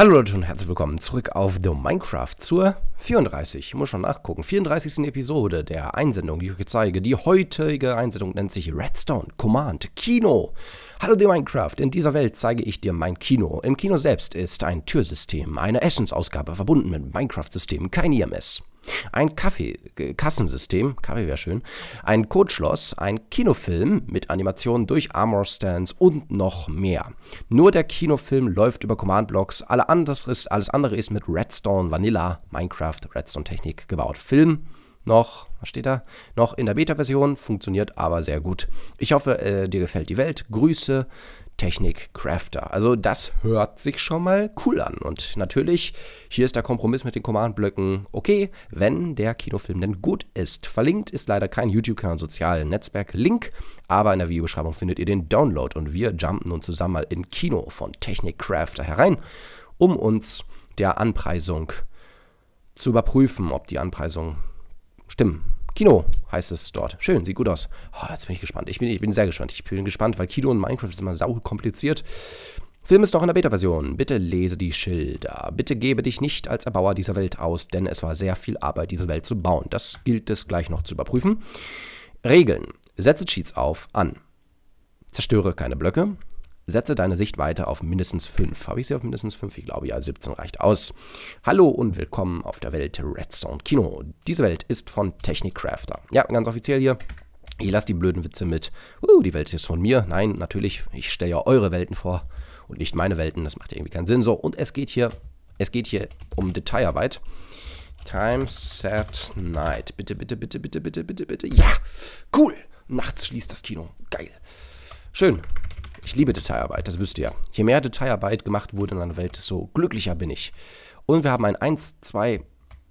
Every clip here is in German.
Hallo Leute und herzlich willkommen zurück auf The Minecraft zur 34, ich muss schon nachgucken, 34. Episode der Einsendung, die ich euch zeige. Die heutige Einsendung nennt sich Redstone Command Kino. Hallo The Minecraft, in dieser Welt zeige ich dir mein Kino. Im Kino selbst ist ein Türsystem, eine Essensausgabe verbunden mit Minecraft-System, kein IMS. Ein Kaffee-Kassensystem, Kaffee wäre schön, ein Codeschloss, ein Kinofilm mit Animationen durch Armor-Stands und noch mehr. Nur der Kinofilm läuft über Command-Blocks, alle ist, alles andere ist mit Redstone, Vanilla, Minecraft, Redstone-Technik gebaut. Film noch, was steht da? Noch in der Beta-Version, funktioniert aber sehr gut. Ich hoffe, äh, dir gefällt die Welt. Grüße, Technik Crafter. Also das hört sich schon mal cool an. Und natürlich, hier ist der Kompromiss mit den Command-Blöcken. Okay, wenn der Kinofilm denn gut ist. Verlinkt ist leider kein YouTube-Kanal sozialen Netzwerk-Link, aber in der Videobeschreibung findet ihr den Download. Und wir jumpen nun zusammen mal in Kino von Technik Crafter herein, um uns der Anpreisung zu überprüfen, ob die Anpreisungen stimmen. Kino heißt es dort. Schön, sieht gut aus. Oh, jetzt bin ich gespannt. Ich bin, ich bin sehr gespannt. Ich bin gespannt, weil Kino und Minecraft ist immer sau kompliziert. Film ist noch in der Beta-Version. Bitte lese die Schilder. Bitte gebe dich nicht als Erbauer dieser Welt aus, denn es war sehr viel Arbeit, diese Welt zu bauen. Das gilt es gleich noch zu überprüfen. Regeln. Setze Cheats auf. An. Zerstöre keine Blöcke. Setze deine Sichtweite auf mindestens 5. Habe ich sie auf mindestens 5? Ich glaube ja, 17 reicht aus. Hallo und willkommen auf der Welt Redstone Kino. Diese Welt ist von Technikcrafter. Ja, ganz offiziell hier. Ich lasse die blöden Witze mit. Uh, die Welt ist von mir. Nein, natürlich, ich stelle ja eure Welten vor und nicht meine Welten. Das macht irgendwie keinen Sinn. So, und es geht hier, es geht hier um Detailarbeit. Time set night. Bitte, bitte, bitte, bitte, bitte, bitte, bitte. Ja, cool. Nachts schließt das Kino. Geil. Schön. Ich liebe Detailarbeit, das wisst ihr. Je mehr Detailarbeit gemacht wurde in einer Welt, desto glücklicher bin ich. Und wir haben ein 1, 2,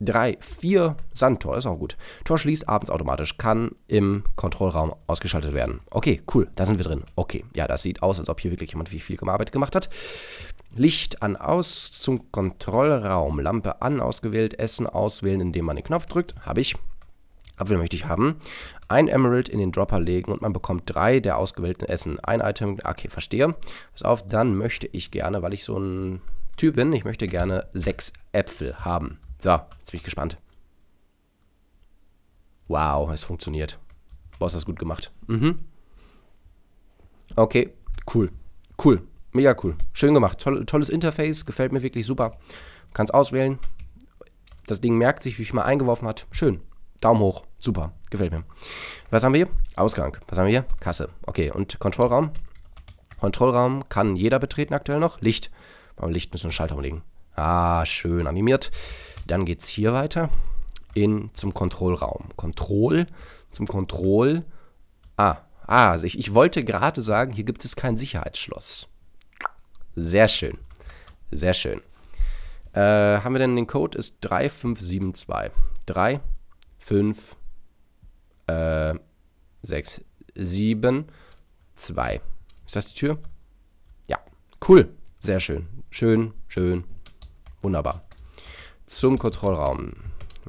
3, 4 Sandtor, ist auch gut. Tor schließt abends automatisch, kann im Kontrollraum ausgeschaltet werden. Okay, cool, da sind wir drin. Okay, ja, das sieht aus, als ob hier wirklich jemand wie viel Arbeit gemacht hat. Licht an aus zum Kontrollraum. Lampe an, ausgewählt. Essen auswählen, indem man den Knopf drückt. Habe ich. Apfel möchte ich haben. Ein Emerald in den Dropper legen und man bekommt drei der ausgewählten Essen. Ein Item, okay, verstehe. Pass auf, dann möchte ich gerne, weil ich so ein Typ bin, ich möchte gerne sechs Äpfel haben. So, jetzt bin ich gespannt. Wow, es funktioniert. Boss, das gut gemacht. Mhm. Okay, cool. Cool. Mega cool. Schön gemacht. Toll, tolles Interface. Gefällt mir wirklich super. Kannst auswählen. Das Ding merkt sich, wie viel man eingeworfen hat. Schön. Daumen hoch. Super. Gefällt mir. Was haben wir hier? Ausgang. Was haben wir hier? Kasse. Okay. Und Kontrollraum? Kontrollraum kann jeder betreten aktuell noch. Licht. Beim Licht müssen wir einen Schalter umlegen. Ah, schön animiert. Dann geht es hier weiter in zum Kontrollraum. Kontroll zum Kontroll. Ah, ah also ich, ich wollte gerade sagen, hier gibt es kein Sicherheitsschloss. Sehr schön. Sehr schön. Äh, haben wir denn den Code? Ist 3572. 3, 5, äh, 6, 7, 2. Ist das die Tür? Ja. Cool. Sehr schön. Schön, schön. Wunderbar. Zum Kontrollraum.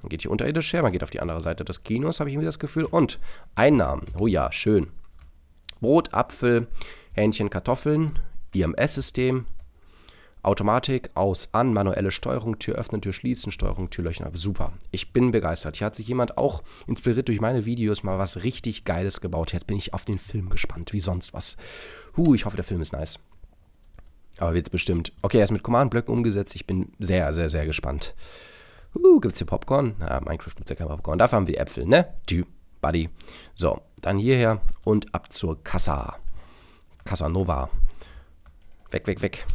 Man geht hier unterirdisch her, man geht auf die andere Seite des Kinos, habe ich irgendwie das Gefühl. Und Einnahmen. Oh ja, schön. Brot, Apfel, Hähnchen, Kartoffeln, IMS-System, Automatik, aus, an, manuelle Steuerung, Tür öffnen, Tür schließen, Steuerung, Türlöcher. Super. Ich bin begeistert. Hier hat sich jemand auch inspiriert durch meine Videos mal was richtig Geiles gebaut. Jetzt bin ich auf den Film gespannt, wie sonst was. Huh, ich hoffe, der Film ist nice. Aber wird's bestimmt. Okay, er ist mit Command-Blöcken umgesetzt. Ich bin sehr, sehr, sehr gespannt. Uh, gibt's hier Popcorn? Na, Minecraft gibt's ja kein Popcorn. Dafür haben wir Äpfel, ne? Tü, Buddy. So, dann hierher und ab zur Kassa. Casanova. Weg, weg, weg.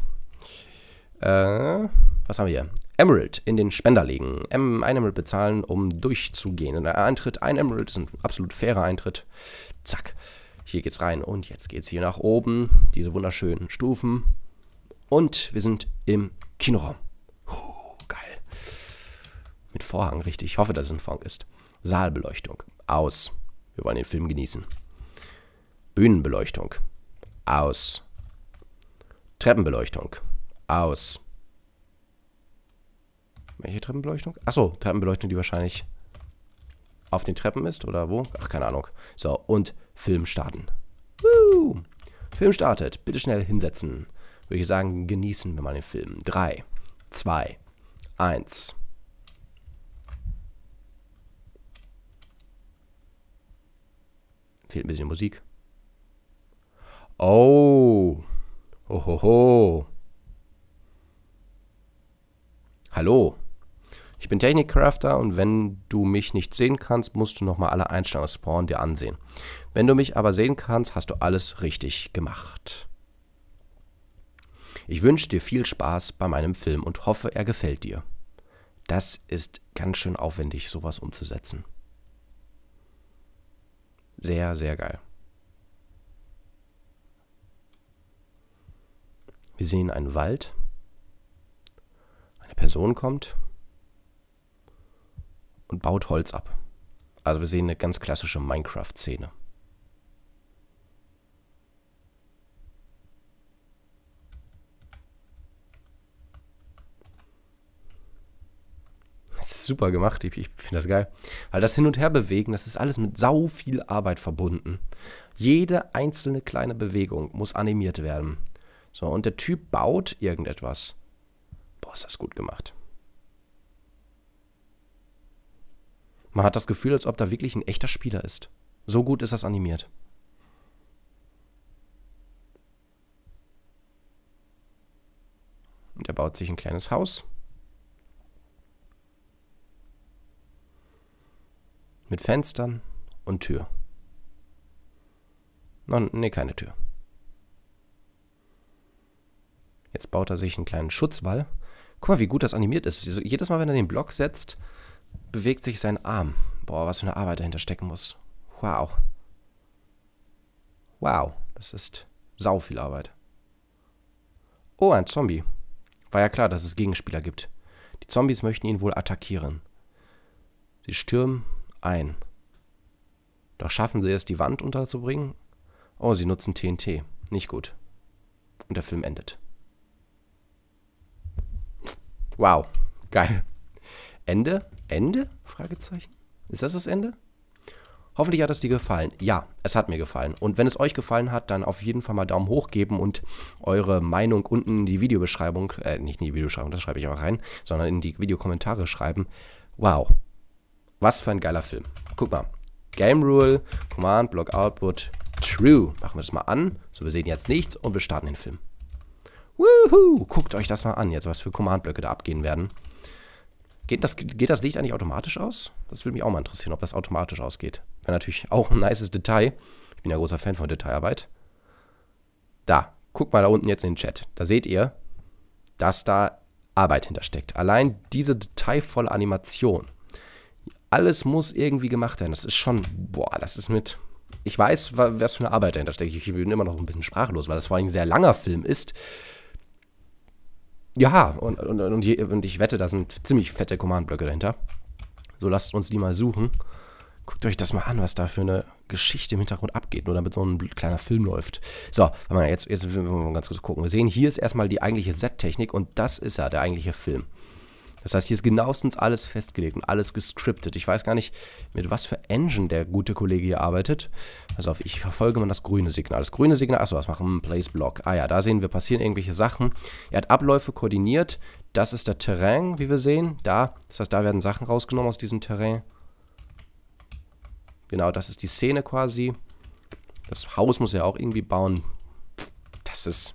Äh, was haben wir hier? Emerald in den Spender legen. ein Emerald bezahlen, um durchzugehen. Und der Eintritt, ein Emerald ist ein absolut fairer Eintritt. Zack. Hier geht's rein und jetzt geht's hier nach oben. Diese wunderschönen Stufen. Und wir sind im Kinoraum. Puh, geil. Mit Vorhang, richtig. Ich hoffe, dass es ein Vorhang ist. Saalbeleuchtung. Aus. Wir wollen den Film genießen. Bühnenbeleuchtung. Aus. Treppenbeleuchtung aus. Welche Treppenbeleuchtung? Achso, Treppenbeleuchtung, die wahrscheinlich auf den Treppen ist oder wo? Ach, keine Ahnung. So, und Film starten. Woo! Film startet. Bitte schnell hinsetzen. Würde ich sagen, genießen wir mal den Film. 3, 2, 1. Fehlt ein bisschen Musik. Oh. Hohoho. Hallo. Ich bin Technikcrafter und wenn du mich nicht sehen kannst, musst du nochmal alle Einstellungen aus Spawn dir ansehen. Wenn du mich aber sehen kannst, hast du alles richtig gemacht. Ich wünsche dir viel Spaß bei meinem Film und hoffe, er gefällt dir. Das ist ganz schön aufwendig, sowas umzusetzen. Sehr, sehr geil. Wir sehen einen Wald. Person kommt und baut Holz ab. Also wir sehen eine ganz klassische Minecraft-Szene. Super gemacht, ich, ich finde das geil. Weil das Hin- und Herbewegen, das ist alles mit sau viel Arbeit verbunden. Jede einzelne kleine Bewegung muss animiert werden. So, und der Typ baut irgendetwas. Boah, ist das gut gemacht. Man hat das Gefühl, als ob da wirklich ein echter Spieler ist. So gut ist das animiert. Und er baut sich ein kleines Haus. Mit Fenstern und Tür. Ne, keine Tür. Jetzt baut er sich einen kleinen Schutzwall. Guck mal, wie gut das animiert ist. Jedes Mal, wenn er den Block setzt, bewegt sich sein Arm. Boah, was für eine Arbeit dahinter stecken muss. Wow. Wow, das ist sau viel Arbeit. Oh, ein Zombie. War ja klar, dass es Gegenspieler gibt. Die Zombies möchten ihn wohl attackieren. Sie stürmen ein. Doch schaffen sie es, die Wand unterzubringen? Oh, sie nutzen TNT. Nicht gut. Und der Film endet. Wow, geil. Ende? Ende? Fragezeichen. Ist das das Ende? Hoffentlich hat es dir gefallen. Ja, es hat mir gefallen. Und wenn es euch gefallen hat, dann auf jeden Fall mal Daumen hoch geben und eure Meinung unten in die Videobeschreibung, äh, nicht in die Videobeschreibung, das schreibe ich aber rein, sondern in die Videokommentare schreiben. Wow. Was für ein geiler Film. Guck mal. Game Rule, Command, Block Output, True. Machen wir das mal an. So, wir sehen jetzt nichts und wir starten den Film. Wuhu! Guckt euch das mal an, jetzt was für Command-Blöcke da abgehen werden. Geht das, geht das Licht eigentlich automatisch aus? Das würde mich auch mal interessieren, ob das automatisch ausgeht. Wäre natürlich auch ein nices Detail. Ich bin ja großer Fan von Detailarbeit. Da, guckt mal da unten jetzt in den Chat. Da seht ihr, dass da Arbeit hintersteckt. Allein diese detailvolle Animation. Alles muss irgendwie gemacht werden. Das ist schon, boah, das ist mit. Ich weiß, was für eine Arbeit dahinter steckt. Ich bin immer noch ein bisschen sprachlos, weil das vor allem ein sehr langer Film ist. Ja, und, und, und, und ich wette, da sind ziemlich fette Command-Blöcke dahinter. So lasst uns die mal suchen. Guckt euch das mal an, was da für eine Geschichte im Hintergrund abgeht, nur damit so ein kleiner Film läuft. So, jetzt, jetzt wir mal ganz kurz gucken. Wir sehen, hier ist erstmal die eigentliche Set-Technik und das ist ja der eigentliche Film. Das heißt, hier ist genauestens alles festgelegt und alles gescriptet. Ich weiß gar nicht, mit was für Engine der gute Kollege hier arbeitet. Also auf, ich verfolge mal das grüne Signal. Das grüne Signal, achso, was machen? Place Block. Ah ja, da sehen wir, passieren irgendwelche Sachen. Er hat Abläufe koordiniert. Das ist der Terrain, wie wir sehen. Da, das heißt, da werden Sachen rausgenommen aus diesem Terrain. Genau, das ist die Szene quasi. Das Haus muss er auch irgendwie bauen. Das ist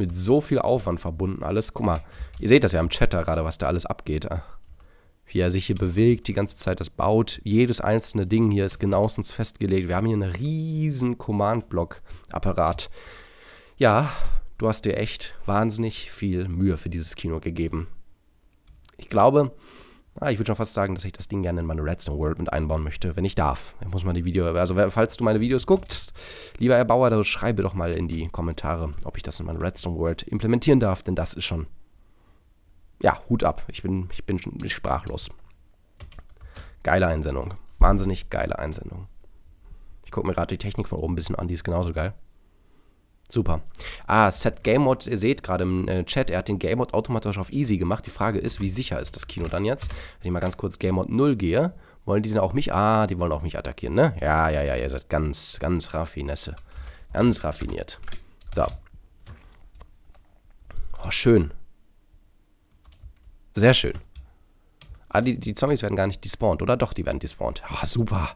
mit so viel Aufwand verbunden alles. Guck mal, ihr seht das ja im Chat da gerade, was da alles abgeht. Wie er sich hier bewegt, die ganze Zeit das baut. Jedes einzelne Ding hier ist genauestens festgelegt. Wir haben hier einen riesen Command-Block-Apparat. Ja, du hast dir echt wahnsinnig viel Mühe für dieses Kino gegeben. Ich glaube, Ah, ich würde schon fast sagen, dass ich das Ding gerne in meine Redstone World mit einbauen möchte, wenn ich darf. Ich muss mal die Video, also falls du meine Videos guckst, lieber Erbauer, dann schreibe doch mal in die Kommentare, ob ich das in meine Redstone World implementieren darf, denn das ist schon, ja, Hut ab. Ich bin, ich bin sprachlos. Geile Einsendung. Wahnsinnig geile Einsendung. Ich gucke mir gerade die Technik von oben ein bisschen an, die ist genauso geil. Super. Ah, Set Game Mode, ihr seht gerade im äh, Chat, er hat den Game Mode automatisch auf Easy gemacht. Die Frage ist, wie sicher ist das Kino dann jetzt? Wenn ich mal ganz kurz Game Mode 0 gehe, wollen die denn auch mich? Ah, die wollen auch mich attackieren, ne? Ja, ja, ja, ihr seid ganz, ganz raffinesse. Ganz raffiniert. So. Oh, schön. Sehr schön. Ah, die, die Zombies werden gar nicht despawned, oder? Doch, die werden despawned. Ah, super.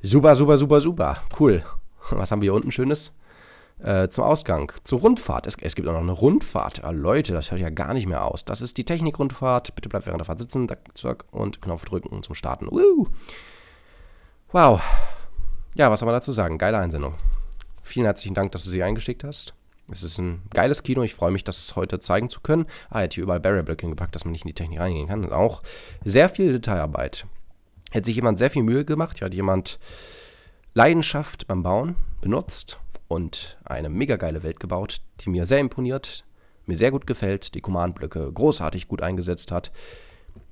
Super, super, super, super. Cool. Was haben wir hier unten Schönes? Äh, zum Ausgang, zur Rundfahrt. Es, es, gibt auch noch eine Rundfahrt. Ah, Leute, das hört ja gar nicht mehr aus. Das ist die Technik-Rundfahrt. Bitte bleibt während der Fahrt sitzen zack, und Knopf drücken zum Starten. Uh. Wow. Ja, was soll man dazu sagen? Geile Einsendung. Vielen herzlichen Dank, dass du sie eingeschickt hast. Es ist ein geiles Kino. Ich freue mich, das heute zeigen zu können. Ah, er hat hier überall Barrier Blöcke hingepackt, dass man nicht in die Technik reingehen kann. Und auch sehr viel Detailarbeit. Hätte sich jemand sehr viel Mühe gemacht. Hier hat jemand Leidenschaft beim Bauen benutzt und eine mega geile Welt gebaut, die mir sehr imponiert, mir sehr gut gefällt, die Command-Blöcke großartig gut eingesetzt hat.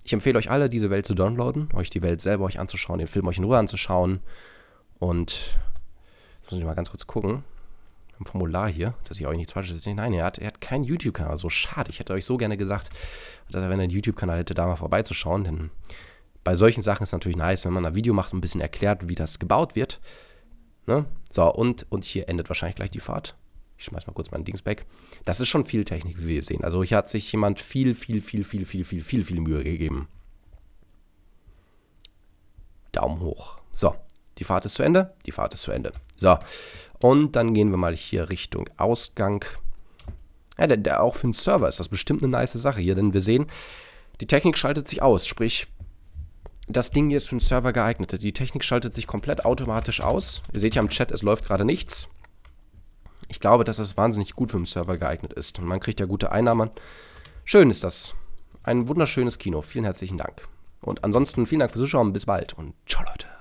Ich empfehle euch alle, diese Welt zu downloaden, euch die Welt selber euch anzuschauen, den Film euch in Ruhe anzuschauen. Und jetzt muss ich mal ganz kurz gucken. Im Formular hier, dass ich euch nichts falsches sehe. Nein, er hat, er hat keinen YouTube-Kanal. So schade. Ich hätte euch so gerne gesagt, dass er, wenn er einen YouTube-Kanal hätte, da mal vorbeizuschauen. Denn bei solchen Sachen ist es natürlich nice, wenn man ein Video macht und ein bisschen erklärt, wie das gebaut wird. Ne? So, und, und hier endet wahrscheinlich gleich die Fahrt. Ich schmeiß mal kurz mein Dings weg. Das ist schon viel Technik, wie wir sehen. Also hier hat sich jemand viel, viel, viel, viel, viel, viel, viel, viel Mühe gegeben. Daumen hoch. So, die Fahrt ist zu Ende. Die Fahrt ist zu Ende. So, und dann gehen wir mal hier Richtung Ausgang. Ja, der, der, auch für den Server ist das bestimmt eine nice Sache hier, denn wir sehen, die Technik schaltet sich aus, sprich, das Ding hier ist für den Server geeignet. Die Technik schaltet sich komplett automatisch aus. Ihr seht ja im Chat, es läuft gerade nichts. Ich glaube, dass das wahnsinnig gut für den Server geeignet ist. Und man kriegt ja gute Einnahmen. Schön ist das. Ein wunderschönes Kino. Vielen herzlichen Dank. Und ansonsten vielen Dank fürs Zuschauen. Bis bald und ciao, Leute.